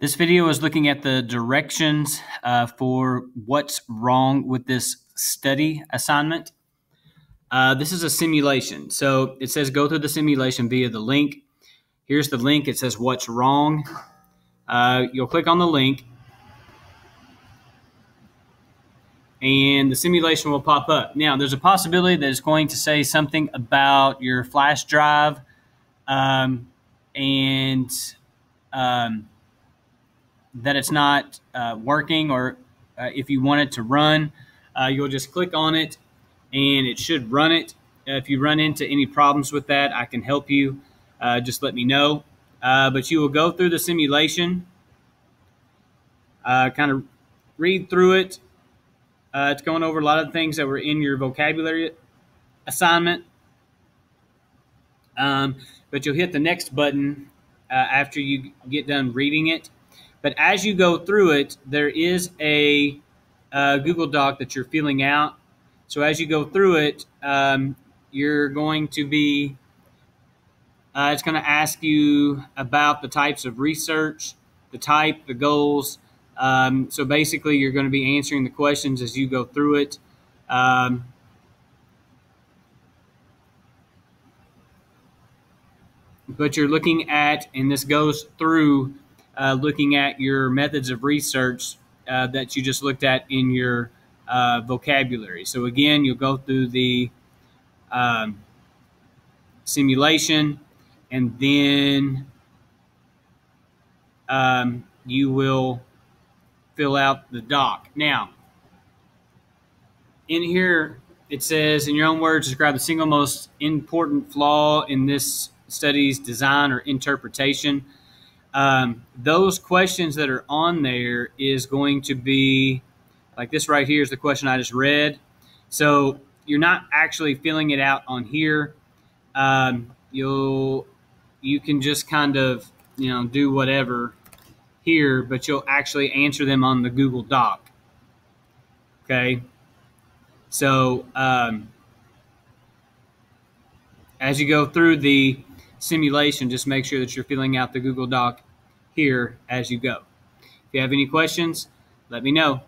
This video is looking at the directions uh, for what's wrong with this study assignment. Uh, this is a simulation. So it says go through the simulation via the link. Here's the link. It says what's wrong. Uh, you'll click on the link and the simulation will pop up. Now, there's a possibility that it's going to say something about your flash drive um, and um, that it's not uh, working or uh, if you want it to run, uh, you'll just click on it and it should run it. If you run into any problems with that, I can help you. Uh, just let me know. Uh, but you will go through the simulation, uh, kind of read through it. it's going over a lot of things that were in your vocabulary assignment. Um, but you'll hit the next button after you get done reading it but as you go through it, there is a, Google Doc that you're filling out. So as you go through it, um, you're going to be, uh, it's going to ask you about the types of research, the type, the goals. Um, so basically, you're going to be answering the questions as you go through it. Um, but you're looking at, and this goes through uh, looking at your methods of research uh, that you just looked at in your uh, vocabulary. So again, you'll go through the um, simulation and then um, you will fill out the doc. Now, in here, it says, in your own words, describe the single most important flaw in this study's design or interpretation um, those questions that are on there is going to be like this right here is the question I just read. So you're not actually filling it out on here. Um, you'll you can just kind of you know do whatever here, but you'll actually answer them on the Google Doc. Okay. So um, as you go through the simulation, just make sure that you're filling out the Google Doc here as you go. If you have any questions, let me know.